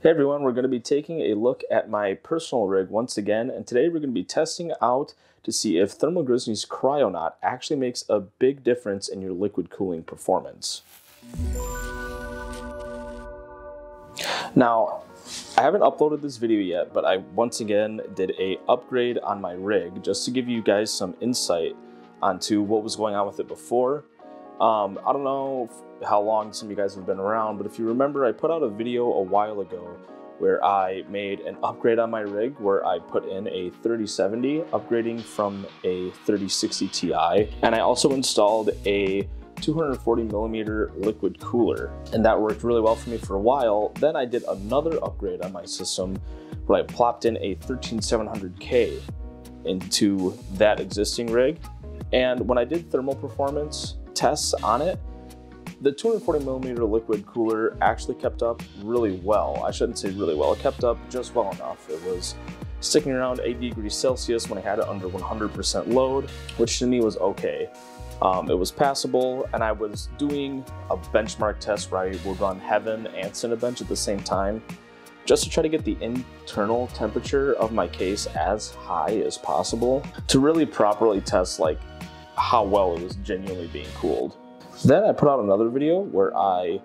Hey everyone, we're going to be taking a look at my personal rig once again, and today we're going to be testing out to see if Thermal Grizzly's Kryonaut actually makes a big difference in your liquid cooling performance. Now, I haven't uploaded this video yet, but I once again did a upgrade on my rig just to give you guys some insight onto what was going on with it before. Um, I don't know how long some of you guys have been around, but if you remember, I put out a video a while ago where I made an upgrade on my rig where I put in a 3070 upgrading from a 3060 Ti. And I also installed a 240 millimeter liquid cooler and that worked really well for me for a while. Then I did another upgrade on my system where I plopped in a 13700K into that existing rig. And when I did thermal performance tests on it, the 240 millimeter liquid cooler actually kept up really well. I shouldn't say really well, it kept up just well enough. It was sticking around 80 degrees Celsius when I had it under 100% load, which to me was okay. Um, it was passable, and I was doing a benchmark test where I would run Heaven and Cinebench at the same time, just to try to get the internal temperature of my case as high as possible to really properly test like how well it was genuinely being cooled. Then I put out another video where I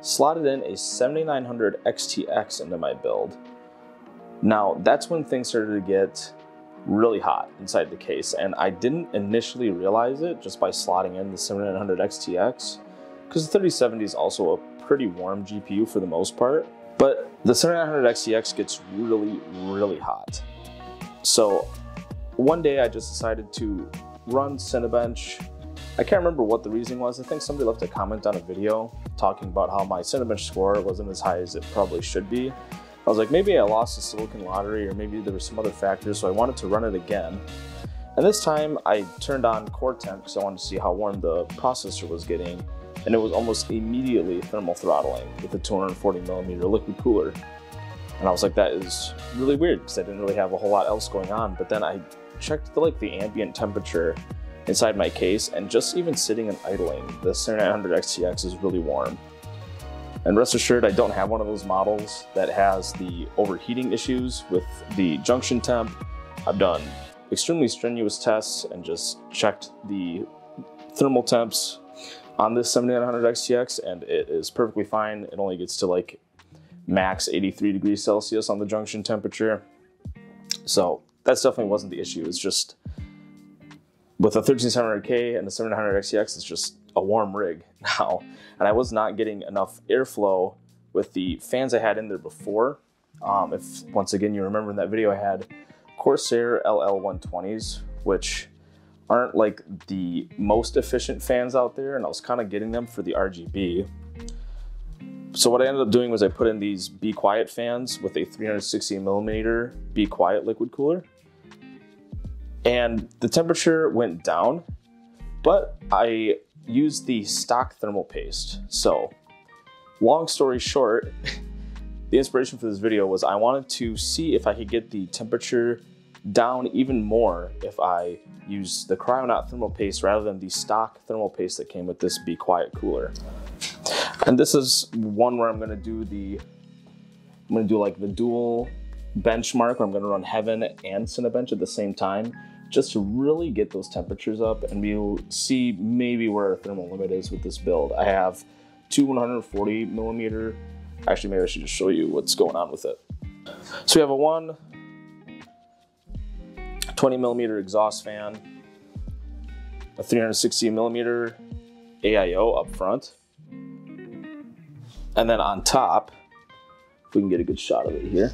slotted in a 7900 XTX into my build. Now that's when things started to get really hot inside the case and I didn't initially realize it just by slotting in the 7900 XTX because the 3070 is also a pretty warm GPU for the most part. But the 7900 XTX gets really, really hot. So one day I just decided to run Cinebench I can't remember what the reason was. I think somebody left a comment on a video talking about how my Cinebench score wasn't as high as it probably should be. I was like, maybe I lost the silicon lottery or maybe there were some other factors, so I wanted to run it again. And this time I turned on core temp because I wanted to see how warm the processor was getting, and it was almost immediately thermal throttling with the 240 millimeter liquid cooler. And I was like, that is really weird because I didn't really have a whole lot else going on. But then I checked the, like the ambient temperature inside my case and just even sitting and idling, the 7900 XTX is really warm. And rest assured, I don't have one of those models that has the overheating issues with the junction temp. I've done extremely strenuous tests and just checked the thermal temps on this 7900 XTX and it is perfectly fine. It only gets to like max 83 degrees Celsius on the junction temperature. So that's definitely wasn't the issue. It's just with a 13700K and a 700 XTX, it's just a warm rig now. And I was not getting enough airflow with the fans I had in there before. Um, if once again you remember in that video I had Corsair LL120s, which aren't like the most efficient fans out there, and I was kind of getting them for the RGB. So what I ended up doing was I put in these Be Quiet fans with a 360 millimeter Be Quiet liquid cooler and the temperature went down, but I used the stock thermal paste. So long story short, the inspiration for this video was I wanted to see if I could get the temperature down even more if I use the Kryonaut thermal paste rather than the stock thermal paste that came with this Be Quiet cooler. And this is one where I'm gonna do the, I'm gonna do like the dual benchmark where I'm gonna run Heaven and Cinebench at the same time just to really get those temperatures up and we'll see maybe where our thermal limit is with this build. I have two 140 millimeter, actually maybe I should just show you what's going on with it. So we have a one 20 millimeter exhaust fan, a 360 millimeter AIO up front, and then on top, if we can get a good shot of it here,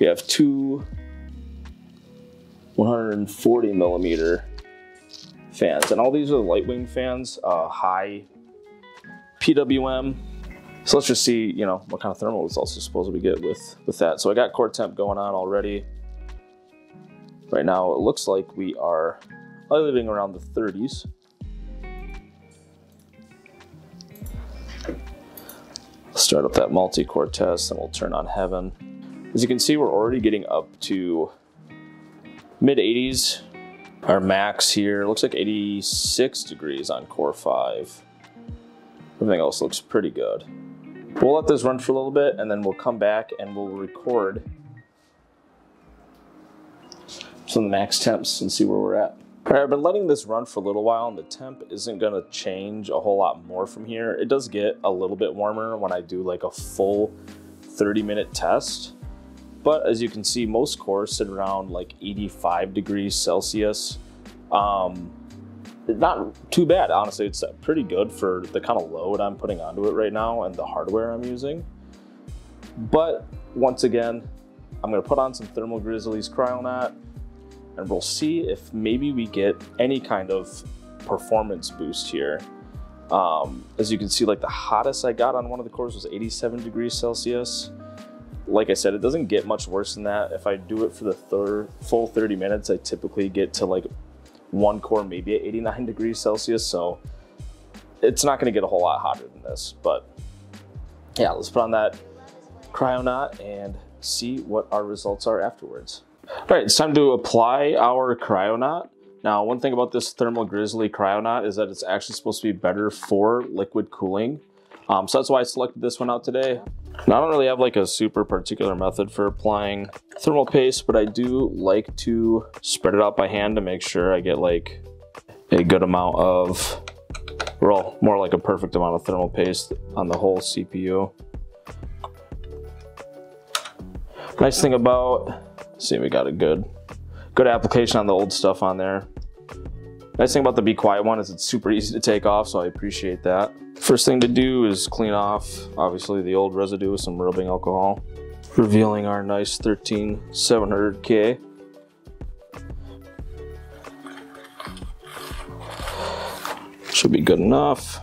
we have two 140 millimeter fans. And all these are the Lightwing fans, uh, high PWM. So let's just see, you know, what kind of thermal results supposed to be get with, with that. So I got core temp going on already. Right now, it looks like we are living around the 30s. start up that multi-core test and we'll turn on heaven. As you can see, we're already getting up to mid 80s. Our max here looks like 86 degrees on core 5. Everything else looks pretty good. We'll let this run for a little bit and then we'll come back and we'll record some of the max temps and see where we're at. All right, I've been letting this run for a little while and the temp isn't gonna change a whole lot more from here. It does get a little bit warmer when I do like a full 30 minute test. But as you can see, most cores sit around like 85 degrees Celsius. Um, not too bad, honestly. It's pretty good for the kind of load I'm putting onto it right now and the hardware I'm using. But once again, I'm gonna put on some Thermal Grizzly's Kryonaut and we'll see if maybe we get any kind of performance boost here. Um, as you can see, like the hottest I got on one of the cores was 87 degrees Celsius. Like I said, it doesn't get much worse than that. If I do it for the third full 30 minutes, I typically get to like one core maybe at 89 degrees Celsius. So it's not gonna get a whole lot hotter than this, but yeah, let's put on that Kryonaut and see what our results are afterwards. All right, it's time to apply our Kryonaut. Now, one thing about this Thermal Grizzly Kryonaut is that it's actually supposed to be better for liquid cooling. Um, so that's why I selected this one out today. Now, I don't really have like a super particular method for applying thermal paste, but I do like to spread it out by hand to make sure I get like a good amount of, well, more like a perfect amount of thermal paste on the whole CPU. Nice thing about, see we got a good, good application on the old stuff on there. Nice thing about the Be Quiet one is it's super easy to take off, so I appreciate that. First thing to do is clean off, obviously, the old residue with some rubbing alcohol, revealing our nice 13700K. Should be good enough.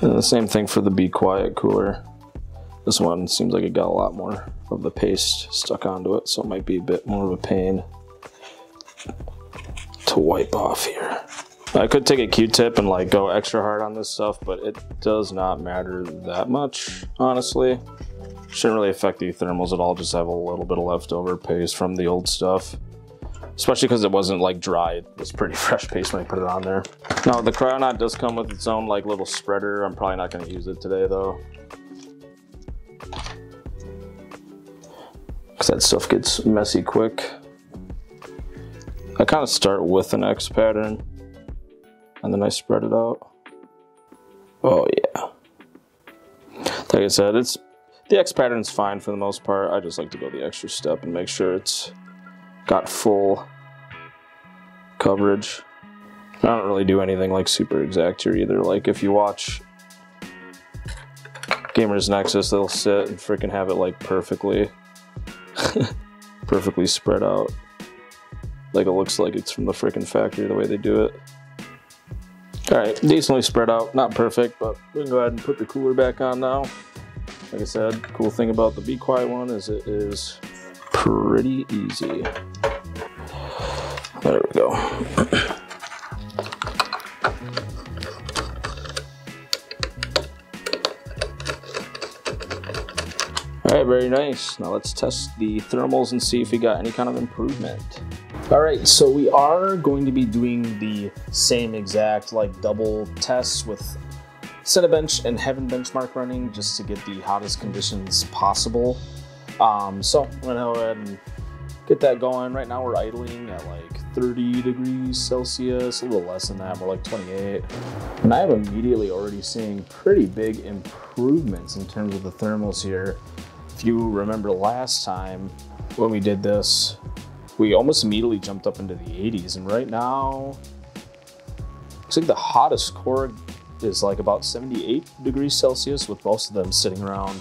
And the same thing for the Be Quiet cooler. This one seems like it got a lot more of the paste stuck onto it, so it might be a bit more of a pain to wipe off here. I could take a Q-tip and like go extra hard on this stuff, but it does not matter that much, honestly. Shouldn't really affect the thermals at all, just have a little bit of leftover paste from the old stuff. Especially because it wasn't like dry, it was pretty fresh paste when I put it on there. Now the Kryonaut does come with its own like little spreader. I'm probably not gonna use it today though. Cause that stuff gets messy quick. I kind of start with an X pattern and then I spread it out. Oh yeah. Like I said, it's the X pattern's fine for the most part. I just like to go the extra step and make sure it's got full coverage. I don't really do anything like super exact here either. Like if you watch Gamers Nexus, they'll sit and freaking have it like perfectly, perfectly spread out. Like it looks like it's from the freaking factory the way they do it. All right, decently spread out, not perfect, but we can go ahead and put the cooler back on now. Like I said, cool thing about the Be Quiet one is it is pretty easy. There we go. All right, very nice. Now let's test the thermals and see if we got any kind of improvement. All right, so we are going to be doing the same exact like double tests with Cinebench and Heaven Benchmark running just to get the hottest conditions possible. Um, so I'm gonna go ahead and get that going. Right now we're idling at like 30 degrees Celsius, a little less than that, more like 28. And I am immediately already seeing pretty big improvements in terms of the thermals here. If you remember last time when we did this, we almost immediately jumped up into the 80s. And right now, looks like the hottest core is like about 78 degrees Celsius, with most of them sitting around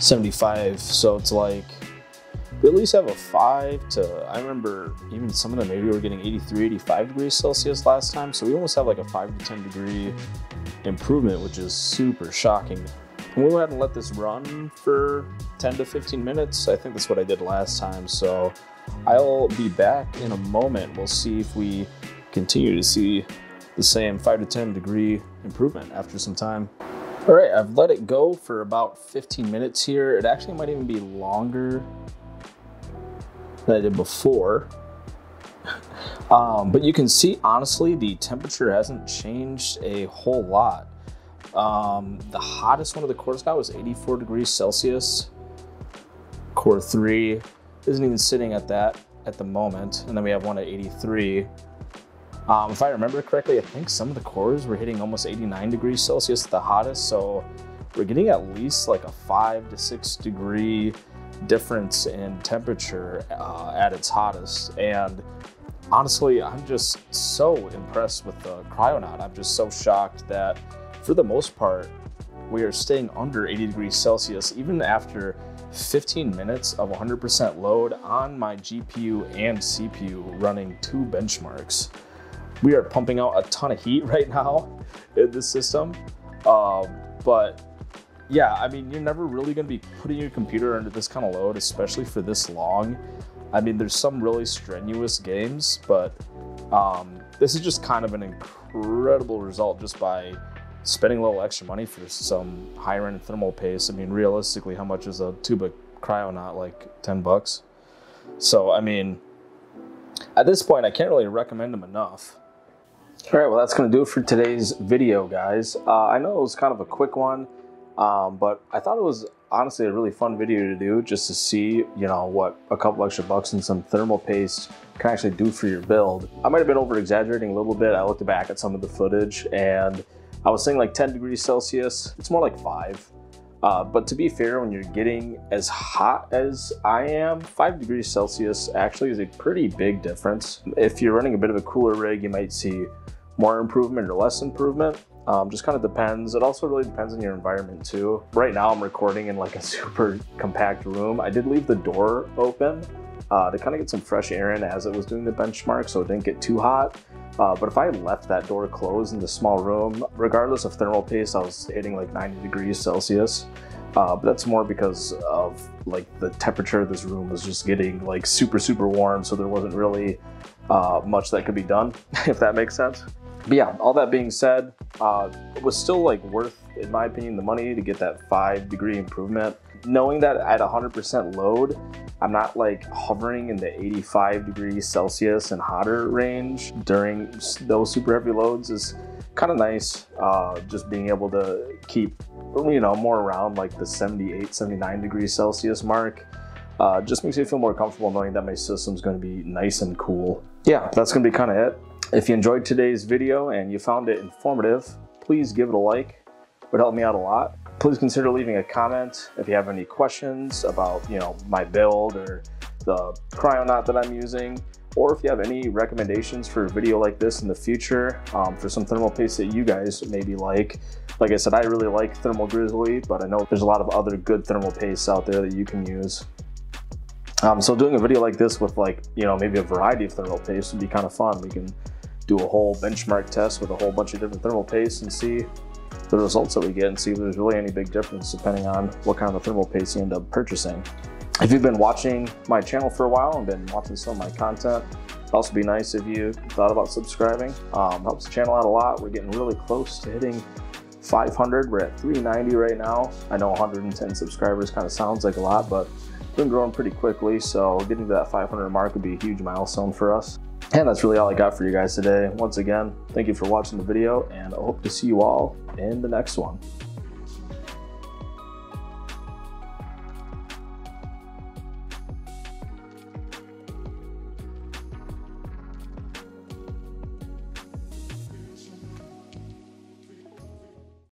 75. So it's like we at least have a five to, I remember even some of them maybe were getting 83, 85 degrees Celsius last time. So we almost have like a five to 10 degree improvement, which is super shocking. And we'll go ahead and let this run for 10 to 15 minutes. I think that's what I did last time. So I'll be back in a moment. We'll see if we continue to see the same 5 to 10 degree improvement after some time. All right, I've let it go for about 15 minutes here. It actually might even be longer than I did before. um, but you can see, honestly, the temperature hasn't changed a whole lot. Um, the hottest one of the cores got was 84 degrees Celsius. Core 3 isn't even sitting at that at the moment. And then we have one at 83. Um, if I remember correctly, I think some of the cores were hitting almost 89 degrees Celsius at the hottest. So we're getting at least like a five to six degree difference in temperature uh, at its hottest. And honestly, I'm just so impressed with the Kryonaut. I'm just so shocked that for the most part, we are staying under 80 degrees Celsius even after 15 minutes of 100% load on my GPU and CPU running two benchmarks. We are pumping out a ton of heat right now in this system, um, but yeah, I mean, you're never really going to be putting your computer under this kind of load, especially for this long. I mean, there's some really strenuous games, but um, this is just kind of an incredible result just by spending a little extra money for some higher end thermal paste. I mean, realistically, how much is a tube of Kryonaut? Like 10 bucks? So, I mean, at this point, I can't really recommend them enough. All right, well, that's going to do it for today's video, guys. Uh, I know it was kind of a quick one. Um, but I thought it was honestly a really fun video to do just to see, you know, what a couple extra bucks and some thermal paste can actually do for your build. I might have been over exaggerating a little bit. I looked back at some of the footage and I was saying like 10 degrees Celsius. It's more like five. Uh, but to be fair, when you're getting as hot as I am, five degrees Celsius actually is a pretty big difference. If you're running a bit of a cooler rig, you might see more improvement or less improvement. Um, just kind of depends. It also really depends on your environment too. Right now I'm recording in like a super compact room. I did leave the door open uh, to kind of get some fresh air in as it was doing the benchmark so it didn't get too hot. Uh, but if I left that door closed in the small room, regardless of thermal paste, I was hitting like 90 degrees Celsius. Uh, but that's more because of like the temperature of this room was just getting like super, super warm. So there wasn't really uh, much that could be done, if that makes sense. But yeah, all that being said, uh, it was still like worth, in my opinion, the money to get that five degree improvement. Knowing that at 100% load, I'm not like hovering in the 85 degrees Celsius and hotter range during those super heavy loads is kind of nice. Uh, just being able to keep, you know, more around like the 78, 79 degrees Celsius mark. Uh, just makes me feel more comfortable knowing that my system's going to be nice and cool. Yeah, that's going to be kind of it. If you enjoyed today's video and you found it informative, please give it a like. It would help me out a lot. Please consider leaving a comment if you have any questions about, you know, my build or the Kryonaut that I'm using, or if you have any recommendations for a video like this in the future um, for some thermal paste that you guys maybe like. Like I said, I really like Thermal Grizzly, but I know there's a lot of other good thermal pastes out there that you can use. Um, so doing a video like this with like, you know, maybe a variety of thermal paste would be kind of fun. We can do a whole benchmark test with a whole bunch of different thermal pastes and see the results that we get and see if there's really any big difference depending on what kind of thermal paste you end up purchasing. If you've been watching my channel for a while and been watching some of my content, it'd also be nice if you thought about subscribing. Um, helps the channel out a lot. We're getting really close to hitting 500. We're at 390 right now. I know 110 subscribers kind of sounds like a lot, but been growing pretty quickly. So getting to that 500 mark would be a huge milestone for us. And that's really all I got for you guys today. Once again, thank you for watching the video and I hope to see you all in the next one.